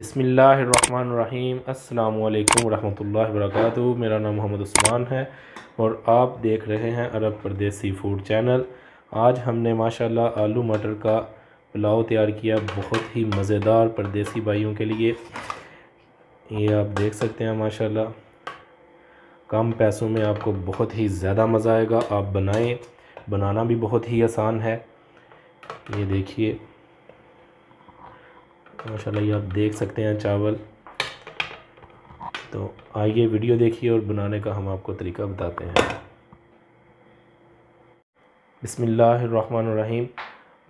बसमीम अल्लाम वरहमतुल्लाहि वबरकातुहू। मेरा नाम मोहम्मद उस्मान है और आप देख रहे हैं अरब परदेसी फ़ूड चैनल। आज हमने माशाल्लाह आलू मटर का पुलाव तैयार किया बहुत ही मज़ेदार परदेसी भाइयों के लिए। ये आप देख सकते हैं माशाल्लाह। कम पैसों में आपको बहुत ही ज़्यादा मज़ा आएगा। आप बनाएँ, बनाना भी बहुत ही आसान है। ये देखिए। माशाल्लाह ये आप देख सकते हैं चावल। तो आइए वीडियो देखिए और बनाने का हम आपको तरीका बताते हैं। बिसमीम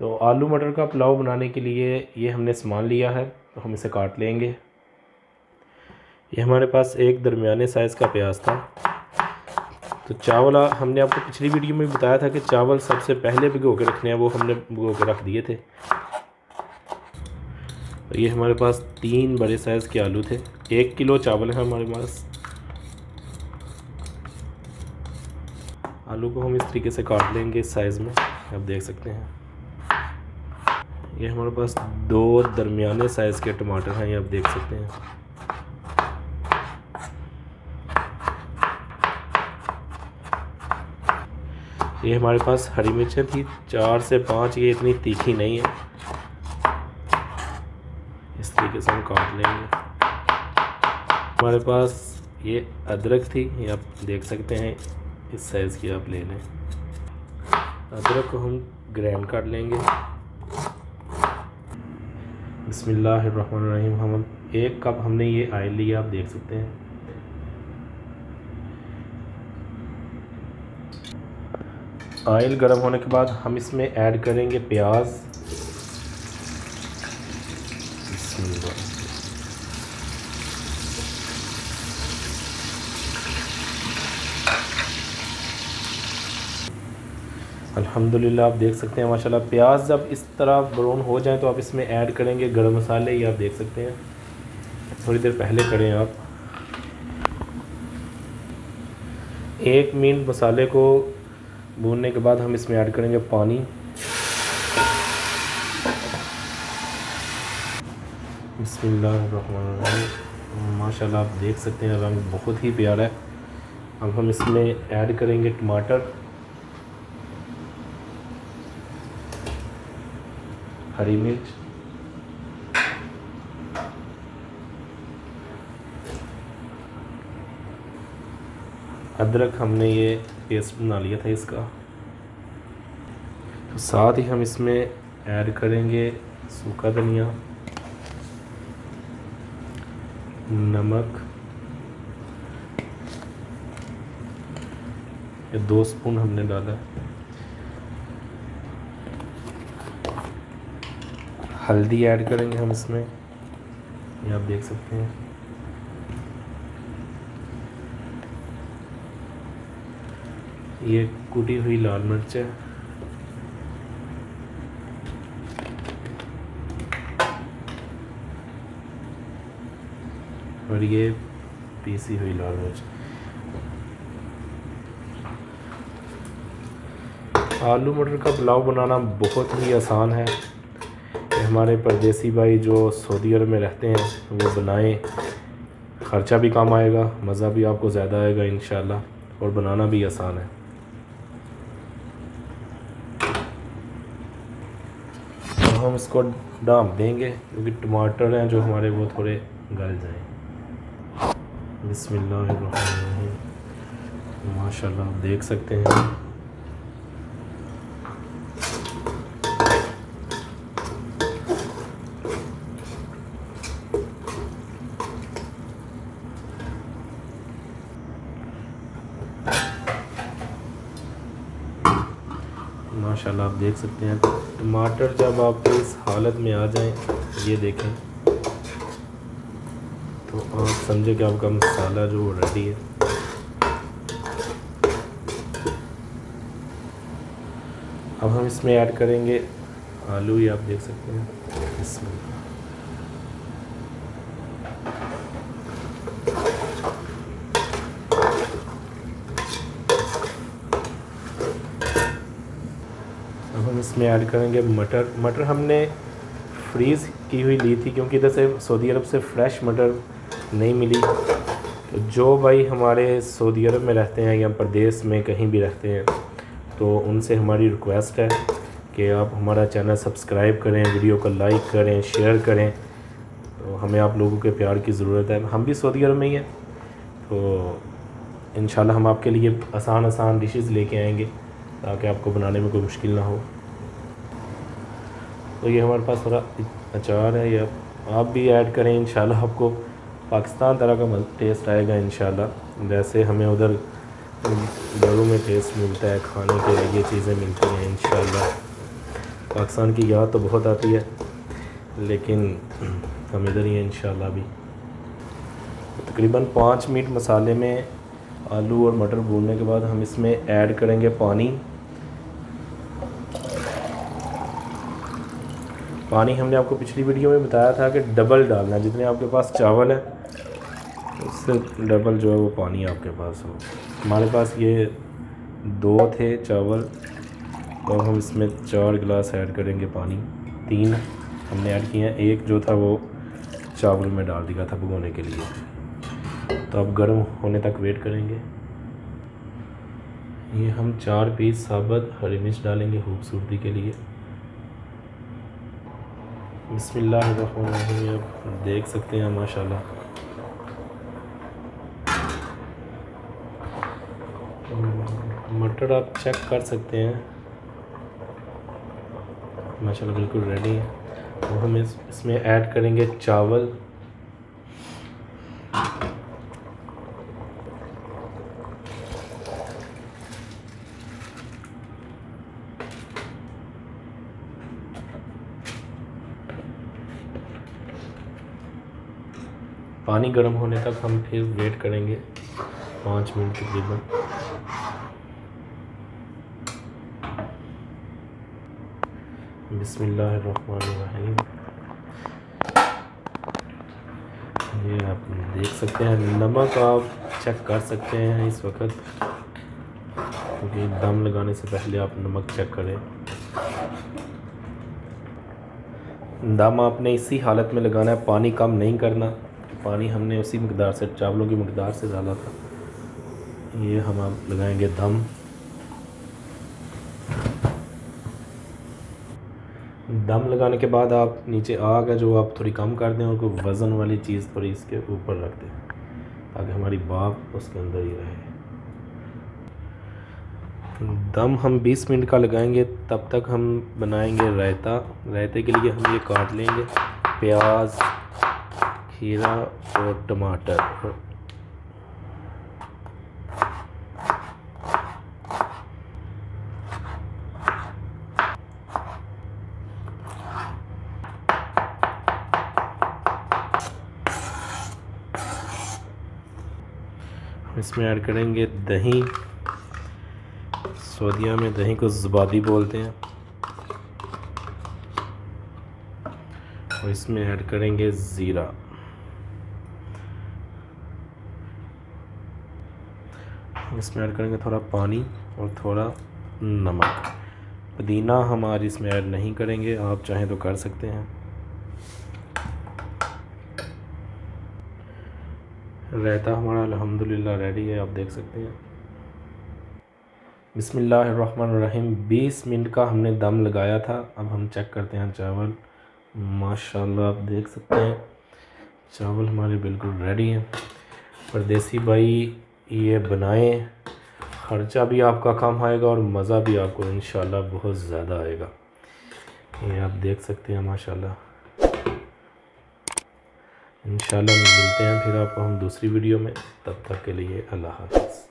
तो आलू मटर का पुलाव बनाने के लिए ये हमने सामान लिया है तो हम इसे काट लेंगे। ये हमारे पास एक दरमियाने साइज़ का प्याज था। तो चावल हमने आपको पिछली वीडियो में बताया था कि चावल सबसे पहले भिगो के रखने हैं, वो हमने भिगो के रख दिए थे। ये हमारे पास तीन बड़े साइज़ के आलू थे। एक किलो चावल है हमारे पास। आलू को हम इस तरीके से काट लेंगे इस साइज़ में। आप देख सकते हैं। ये हमारे पास दो दरमियाने साइज़ के टमाटर हैं, ये आप देख सकते हैं। ये हमारे पास हरी मिर्चें थी। चार से पाँच, ये इतनी तीखी नहीं है। इस तरीके से हम काट लेंगे। हमारे पास ये अदरक थी, ये आप देख सकते हैं, इस साइज़ की आप ले लें। अदरक को हम ग्रैंड काट लेंगे। बिसमीम हम एक कप हमने ये आयल लिया, आप देख सकते हैं। आयल गर्म होने के बाद हम इसमें ऐड करेंगे प्याज। अल्हम्दुलिल्लाह आप देख सकते हैं, माशाल्लाह, प्याज जब इस तरह ब्राउन हो जाए तो आप इसमें ऐड करेंगे गरम मसाले, ये आप देख सकते हैं। थोड़ी देर पहले करें आप। एक मिनट मसाले को भूनने के बाद हम इसमें ऐड करेंगे पानी। बसमिल्लाम माशाल्लाह, आप देख सकते हैं, रंग बहुत ही प्यारा है। अब हम इसमें ऐड करेंगे टमाटर। हरी मिर्च। अदरक हमने ये पेस्ट बना लिया था इसका। तो साथ ही हम इसमें ऐड करेंगे सूखा धनिया। नमक, ये दो स्पून हमने डाला। हल्दी ऐड करेंगे हम इसमें। ये आप देख सकते हैं। ये कुटी हुई लाल मिर्च है। और ये पीसी हुई लाल मिर्च। आलू मटर का पुलाव बनाना बहुत ही आसान है। हमारे परदेसी भाई जो सऊदी अरब में रहते हैं, वो बनाएँ। ख़र्चा भी कम आएगा, मज़ा भी आपको ज़्यादा आएगा इन और बनाना भी आसान है। तो हम इसको डाम देंगे, क्योंकि टमाटर हैं जो हमारे वो थोड़े गल जाएँ। बिस्मिल्लाह माशाल्लाह, आप देख सकते हैं। माशाल्लाह, आप देख सकते हैं। टमाटर जब आपके इस हालत में आ जाएँ, ये देखें। आप समझे कि आपका मसाला जो रेडी है। अब हम इसमें ऐड करेंगे आलू ही आप देख सकते हैं। इसमें। अब हम इसमें ऐड करेंगे मटर। मटर हमने फ्रीज़ की हुई ली थी क्योंकि इधर से सऊदी अरब से फ़्रेश मटर नहीं मिली। तो जो भाई हमारे सऊदी अरब में रहते हैं या प्रदेश में कहीं भी रहते हैं तो उनसे हमारी रिक्वेस्ट है कि आप हमारा चैनल सब्सक्राइब करें वीडियो को लाइक करें शेयर करें। तो हमें आप लोगों के प्यार की ज़रूरत है। हम भी सऊदी अरब में ही हैं। तो इन हम आपके लिए आसान आसान डिशेज़ लेके आएँगे, ताकि आपको बनाने में कोई मुश्किल ना हो। तो ये हमारे पास थोड़ा अचार है, या आप भी ऐड करें इन आपको। पाकिस्तान तरह का टेस्ट आएगा इन जैसे हमें उधर घरों में टेस्ट मिलता है, खाने के लिए चीज़ें मिलती हैं इन पाकिस्तान की याद तो बहुत आती है, लेकिन हम इधर ही हैं इन भी। तकरीबन पाँच मिनट मसाले में आलू और मटर भूनने के बाद हम इसमें ऐड करेंगे पानी। पानी हमने आपको पिछली वीडियो में बताया था कि डबल डालना जितने आपके पास चावल है उससे डबल जो है वो पानी आपके पास हो। हमारे पास ये दो थे चावल तो हम इसमें चार गिलास ऐड करेंगे पानी। तीन हमने ऐड किए हैं। एक जो था वो चावल में डाल दिया था भगोने के लिए। तो अब गर्म होने तक वेट करेंगे। ये हम चार पीस साबत हरी मिर्च डालेंगे खूबसूरती के लिए। बिस्मिल्लाहिर्रहमानिर्रहीम। आप देख सकते हैं, माशाल्लाह। मटर आप चेक कर सकते हैं। माशाल्लाह, बिल्कुल रेडी है। तो हम इस, इसमें ऐड करेंगे चावल। पानी गर्म होने तक हम फिर वेट करेंगे पाँच मिनट तकरीबन। बिस्मिल्लाहिर्रहमानिर्रहीम। ये आप देख सकते हैं, नमक आप चेक कर सकते हैं इस वक्त। क्योंकि दम लगाने से पहले आप नमक चेक करें। दम आपने इसी हालत में लगाना है, पानी कम नहीं करना। पानी हमने उसी मकदार से, चावलों की मकदार से डाला था। ये हम आप लगाएँगे दम। दम लगाने के बाद आप नीचे आग है जो आप थोड़ी कम कर दें और कोई वज़न वाली चीज़ थोड़ी इसके ऊपर रख दें, ताकि हमारी बाप उसके अंदर ही रहे। दम हम 20 मिनट का लगाएँगे, तब तक हम बनाएँगे रायता। रायते के लिए हम ये काट लेंगे, प्याज, खीरा और टमाटर। इसमें ऐड करेंगे दही। सऊदिया में दही को ज़बादी बोलते हैं। और इसमें ऐड करेंगे ज़ीरा। इसमें ऐड करेंगे थोड़ा पानी और थोड़ा नमक। पुदीना हम आज इसमें ऐड नहीं करेंगे, आप चाहें तो कर सकते हैं। रायता हमारा, अल्हम्दुलिल्लाह रेडी है, आप देख सकते हैं। बिसमीम बीस मिनट का हमने दम लगाया था, अब हम चेक करते हैं चावल। माशाल्लाह, आप देख सकते हैं, चावल हमारे बिल्कुल रेडी हैं। परदेसी भाई, ये बनाएँ, ख़र्चा भी आपका कम आएगा और मज़ा भी आपको इन बहुत ज़्यादा आएगा। ये आप देख सकते हैं, माशाल्लाह। इन मिलते हैं फिर आपको हम दूसरी वीडियो में। तब तक के लिए अल्लाह हाफ़